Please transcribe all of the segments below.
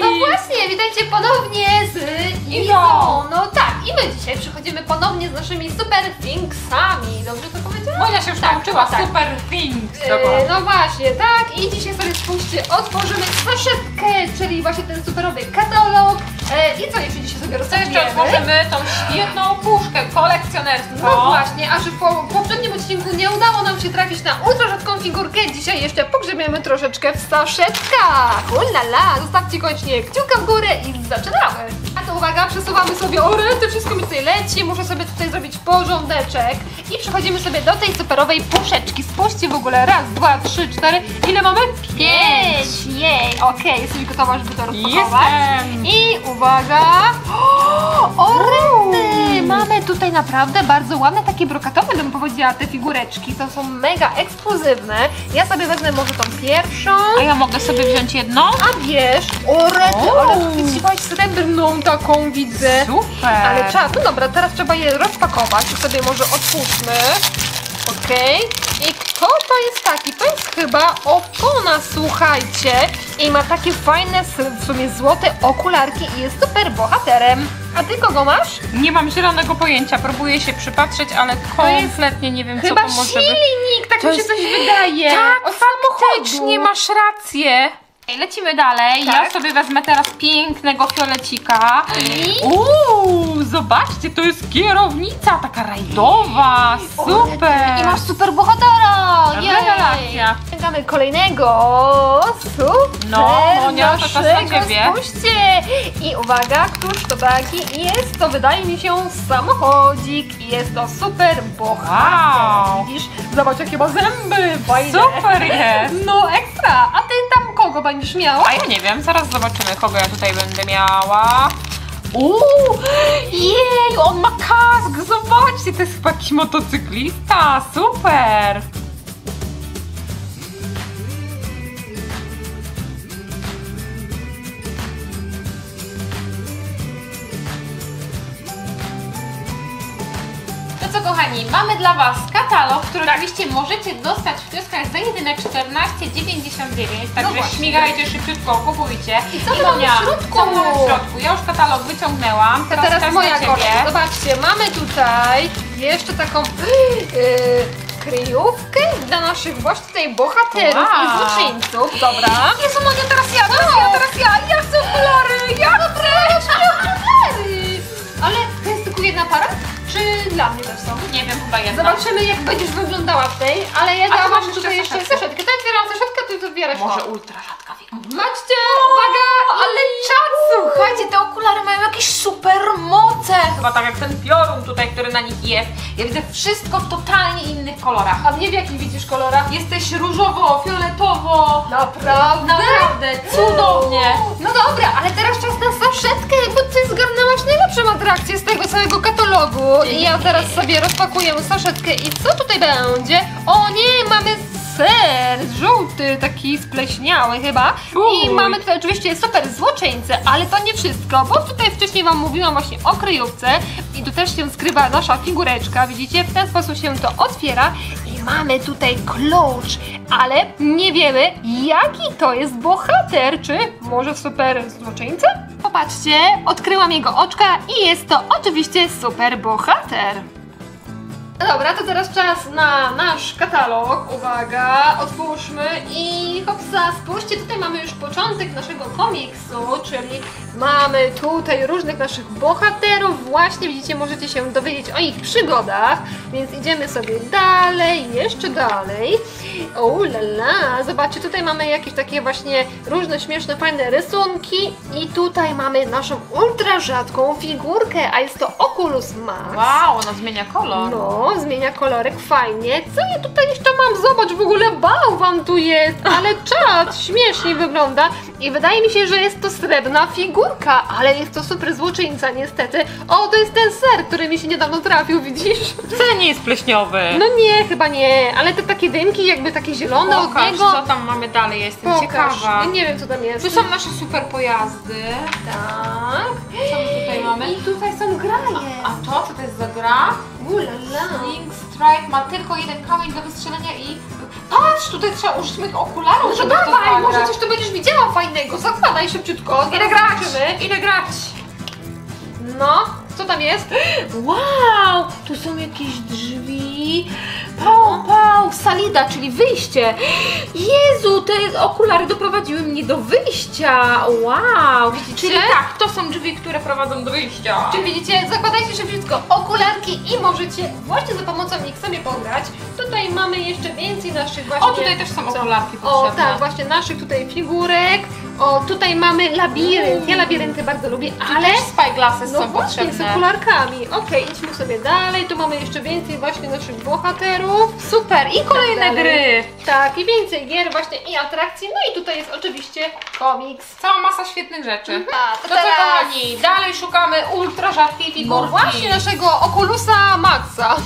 no właśnie, witajcie ponownie z Izą. No tak, i my dzisiaj przychodzimy ponownie z naszymi super Finksami. Dobrze to powiedziałam? Monia się już Tak, nauczyła tak. super things. E, no właśnie, tak. I dzisiaj sobie spójrzcie, otworzymy saszetkę, czyli właśnie ten superowy katalog. E, I co jeszcze dzisiaj sobie Co rozstawimy? jeszcze otworzymy tą świetną puszkę kolekcjonerską. No właśnie, a że po poprzednim odcinku nie udało nam się trafić na ultra rzadką figurkę, dzisiaj jeszcze pogrzebiemy troszeczkę w saszetkach. Ulala, zostawcie koniecznie kciuka w górę i zaczynamy. A to uwaga, przesuwamy sobie orety, wszystko mi tutaj leci, muszę sobie tutaj zrobić porządeczek. I przechodzimy sobie do tej superowej puszeczki. Spójrzcie w ogóle, raz, dwa, trzy, cztery, ile mamy? Pięć! Jej, okej, jesteś gotowa, żeby to rozpakować? Jestem. I uwaga! O, rety! Mamy tutaj naprawdę bardzo ładne, takie brokatowe, bym powiedziała, te figureczki. To są mega ekskluzywne. Ja sobie wezmę może tą pierwszą. A ja mogę sobie wziąć jedną? A wiesz, o rety, O. ale widziałaś srebrną taką widzę. Super. Ale trzeba, no dobra, teraz trzeba je rozpakować. To sobie może otwórzmy. Okej. I kto to jest taki? To jest chyba opona, słuchajcie. I ma takie fajne, w sumie złote okularki i jest super bohaterem. A ty kogo masz? Nie mam zielonego pojęcia, próbuję się przypatrzeć, ale kompletnie nie wiem, Chyba co to może być. silnik, tak To mi się jest- coś wydaje. Tak, Od samochodu. faktycznie masz rację. Ej, Lecimy dalej. Tak. Ja sobie wezmę teraz pięknego fiolecika. I? Uuu, zobaczcie, to jest kierownica taka rajdowa. Super. I masz super bohatera! Rewelacja. Czekamy kolejnego. Super! No, Monia, to czas na naszego, ciebie. Spójrzcie! I uwaga, któż to taki? Jest to, wydaje mi się, samochodzik. I jest to super bohater. Wow. Widzisz? Zobacz, jakie ma zęby! Fajne. Super jest. No ekstra! A ty tam kogo będziesz miała? A ja nie wiem, zaraz zobaczymy, kogo ja tutaj będę miała. Uuu, jej, on ma kask, zobaczcie, to jest jakiś motocyklista, super. Kochani, mamy dla Was katalog, który oczywiście możecie dostać w kioskach za jedyne 14,99, także właśnie. śmigajcie szybciutko, kupujcie. I co my mamy w środku? Co mamy w środku? Ja już katalog wyciągnęłam, To teraz czas moja kolej. Zobaczcie, mamy tutaj jeszcze taką yy, kryjówkę dla naszych właśnie tutaj bohaterów i Wow. złoczyńców. Dobra. Jezu, Monia, teraz ja, teraz ja, teraz ja, ja chcę okulary, ja okulary. Ale to jest tylko jedna para? Dla mnie też są? Nie wiem, chyba jedna. Zobaczymy jak będziesz wyglądała w tej, ale ja dałam tutaj jeszcze jeszcze saszetkę. To otwieram saszetkę, to otwierasz Może to. ultra rzadka figura. Macie, uwaga, ale czad, słuchajcie, te okulary mają jakieś super moce. Chyba tak jak ten piorun tutaj, który na nich jest. Ja widzę wszystko w totalnie innych kolorach. A mnie w jakich widzisz kolorach? Jesteś różowo, fioletowo. Naprawdę? Naprawdę, cudownie. No dobra, ale teraz czas na saszetkę, zgarnęłaś najlepszą atrakcję z tego całego katalogu. I ja teraz sobie rozpakuję saszetkę i co tutaj będzie? O nie, mamy ser żółty, taki spleśniały chyba. I mamy tutaj oczywiście super złoczyńcę, ale to nie wszystko, bo tutaj wcześniej Wam mówiłam właśnie o kryjówce i tu też się skrywa nasza figureczka, widzicie? W ten sposób się to otwiera mamy tutaj klucz, ale nie wiemy jaki to jest bohater, czy może super złoczyńca? Popatrzcie, odkryłam jego oczka i jest to oczywiście super bohater. No dobra, to teraz czas na nasz katalog. Uwaga, otwórzmy i hopsa, spójrzcie, tutaj mamy już początek naszego komiksu, czyli mamy tutaj różnych naszych bohaterów. Właśnie widzicie, możecie się dowiedzieć o ich przygodach, więc idziemy sobie dalej, jeszcze dalej. O la la, zobaczcie, tutaj mamy jakieś takie właśnie różne śmieszne, fajne rysunki i tutaj mamy naszą ultra rzadką figurkę, a jest to Oculus Max. Wow, ona zmienia kolor. No, zmienia kolorek, fajnie. Co ja tutaj jeszcze mam? Zobacz, w ogóle bałwan tu jest, ale czad, śmiesznie wygląda. I wydaje mi się, że jest to srebrna figurka, ale jest to super złoczyńca niestety. O, to jest ten ser, który mi się niedawno trafił, widzisz? Wcale nie jest pleśniowy. No nie, chyba nie, ale te takie dymki jakby takie zielone od Pokaż, niego. co tam mamy dalej, jestem Pokaż. ciekawa. Nie wiem, co tam jest. Tu są nasze super pojazdy. Tak. Co my tutaj mamy? I tutaj są graje. A to, co to jest za gra? Ulala. Link Strike ma tylko jeden kamień do wystrzelenia i... Patrz, tutaj trzeba użyć moich okularów, No to żeby to dawaj, może zagrać. coś tu będziesz widziała fajnego. Zakładaj szybciutko. Ile zaraz grać? zobaczymy. Ile grać? No, co tam jest? Wow, tu są jakieś drzwi. Pał, pał, salida, czyli wyjście. Jezu, te okulary doprowadziły mnie do wyjścia. Wow, widzicie? Czyli tak, to są drzwi, które prowadzą do wyjścia. Czy widzicie, zakładajcie szybciutko okularki i możecie właśnie za pomocą nich sobie pograć. Tutaj mamy jeszcze więcej naszych właśnie... O, tutaj też są okularki O, potrzebne. tak, właśnie naszych tutaj figurek. O, tutaj mamy labirynt. Ja labirynty bardzo lubię, ale... też spyglassy No są właśnie, z potrzebne. okularkami. Okej, idźmy sobie dalej. Tu mamy jeszcze więcej właśnie naszych bohaterów. Super, i kolejne dalej. gry. Tak, i więcej gier właśnie i atrakcji. No i tutaj jest oczywiście komiks. Cała masa świetnych rzeczy. A, To co kochani, dalej szukamy ultra rzadkiej No figurki. właśnie naszego Oculusa Maxa.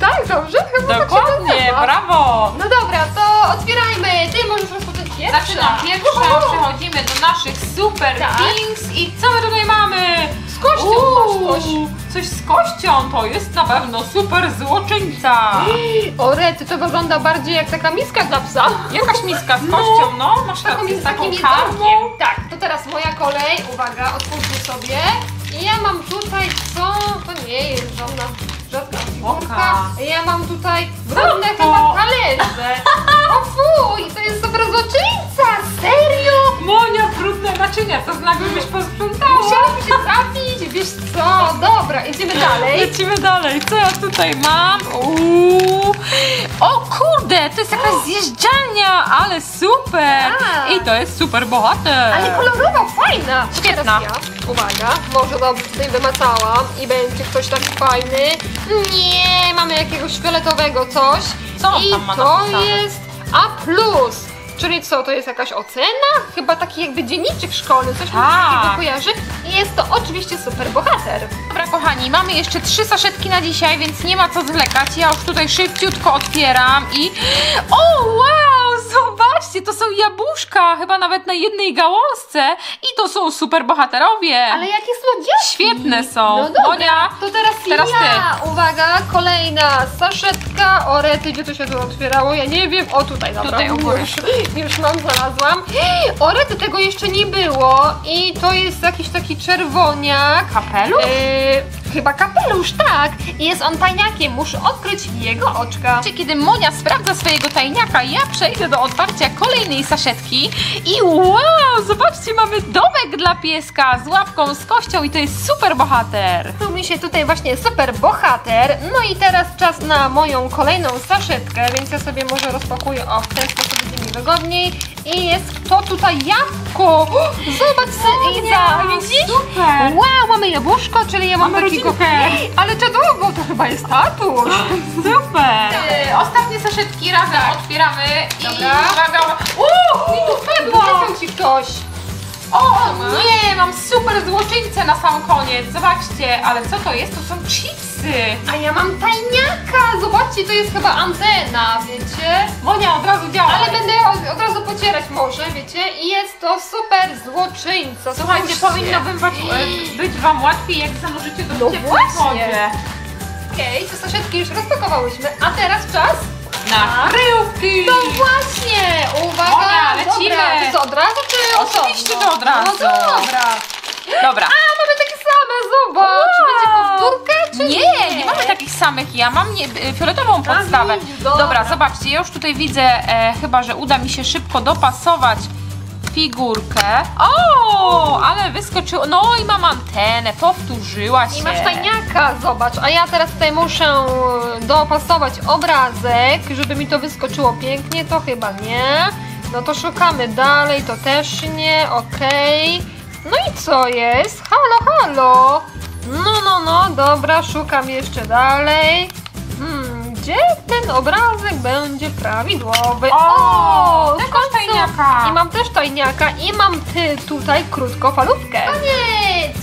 Tak, dobrze? Chyba tak się Dokładnie, nazywa. brawo. No dobra, to otwierajmy. Ty możesz rozpocząć pierwsza. Zaczynam pierwsza, przechodzimy do naszych super Tak. things i co my tutaj mamy? Z kością Uuu, masz coś. Coś z kością, to jest na pewno super złoczyńca. O rety, to wygląda bardziej jak taka miska dla psa. Jakaś miska z kością, no, masz Taką z taką karkiem. jedzonkiem. Tak, to teraz moja kolej. Uwaga, otwórzmy sobie. I ja mam tutaj co? To nie jest żadna rzadka figurka. Ja mam tutaj to? chyba naczynia, to znak, byś posprzątała. Musiałoby się trafić, wiesz co? Dobra, idziemy dalej. Lecimy dalej. Co ja tutaj mam? Uuu. O kurde, to jest jakaś zjeżdżalnia, ale super. Tak. I to jest super bohater. Ale kolorowa, fajna! Świetna. Teraz ja. Uwaga, może dobrze tutaj wymacałam i będzie ktoś taki fajny. Nie, mamy jakiegoś fioletowego coś. Co I tam ma to napisane? jest A+. Czyli co, to jest jakaś ocena? Chyba taki jakby dzienniczek szkolny, coś mi się Tak. takiego kojarzy. I jest to oczywiście super bohater. Dobra kochani, mamy jeszcze trzy saszetki na dzisiaj, więc nie ma co zwlekać. Ja już tutaj szybciutko otwieram i... O wow, zobaczcie, to są jabłuszka, chyba nawet na jednej gałązce i to są super bohaterowie. Ale jakie słodziaki! Świetne są. No dobra, Monia, to teraz, teraz ja. Uwaga, kolejna saszetka. O rety, gdzie to się tu otwierało? Ja nie wiem. O tutaj, dobra. Tutaj. Już, już mam, znalazłam. O rety, tego jeszcze nie było. I to jest jakiś taki czerwoniak. Kapelu? Yy, chyba kapelusz, tak. I jest on tajniakiem. Muszę odkryć jego oczka. Kiedy Monia sprawdza swojego tajniaka, ja przejdę do otwarcia kolejnej saszetki i wow, zobaczcie, mamy domek dla pieska z łapką, z kością i to jest super bohater. Tu mi się tutaj właśnie super bohater. No i teraz czas na moją kolejną saszetkę, więc ja sobie może rozpakuję. O, w ten sposób będzie mi wygodniej. I jest kto tutaj jabłko? Zobacz, Iza, widzisz? super. Wow, mamy jabłuszko, czyli ja mam Mamy takiego... rodzinkę. Ale to długo, to chyba jest tatuś. Super. E, ostatnie saszetki razem otwieramy i uwaga, uuu, i tu wpadło. Trafił ci ktoś. O nie, mam super złoczyńcę na sam koniec, zobaczcie, ale co to jest? To są chipsy. A ja mam tajniaka. Zobaczcie, to jest chyba antena, wiecie? Monia od razu działa. Ale będę od, od razu pocierać może, wiecie? I jest to super złoczyńca. Słuchajcie, Spójrzcie. powinno wam być, e, być wam łatwiej, jak zanurzycie do No właśnie. wodzie. Okej, te saszetki już rozpakowałyśmy, a teraz czas? Na kryjówki. No właśnie! Uwaga! Monia, lecimy. Dobra, to od razu czy Oczywiście, osobno? że od razu. No dobra. Dobra. A, mamy takie same, zobacz! Czy będzie powtórkę, czy nie? Nie, nie mamy takich samych. Ja mam nie, e, fioletową podstawę. dobra. Dobra, zobaczcie, ja już tutaj widzę, e, chyba że uda mi się szybko dopasować figurkę. O, ale wyskoczyło. No i mam antenę, powtórzyła się. I masz tajniaka, zobacz, a ja teraz tutaj muszę e, dopasować obrazek, żeby mi to wyskoczyło pięknie, to chyba nie. No to szukamy dalej, to też nie, okej. No i co jest? Halo, halo! No, no, no, dobra, szukam jeszcze dalej. Gdzie ten obrazek będzie prawidłowy? O, w masz końcu. tajniaka. I mam też tajniaka i mam ty tutaj krótkofalówkę. Koniec! Uuu,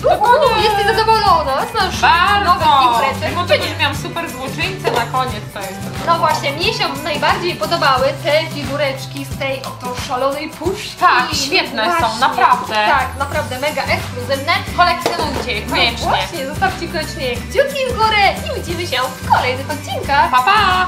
koniec. Jesteś zadowolona z naszych nowych Bardzo! figureczek. Mimo tego, że miałam super złoczyńcę na koniec, to jest. No właśnie, mnie się najbardziej podobały te figureczki z tej oto szalonej puszki. Tak, świetne są, naprawdę. Tak, naprawdę mega ekskluzywne. Kolekcjonujcie je No koniecznie. właśnie, zostawcie koniecznie kciuki w górę i widzimy się w kolejnych odcinkach. Pa, pa!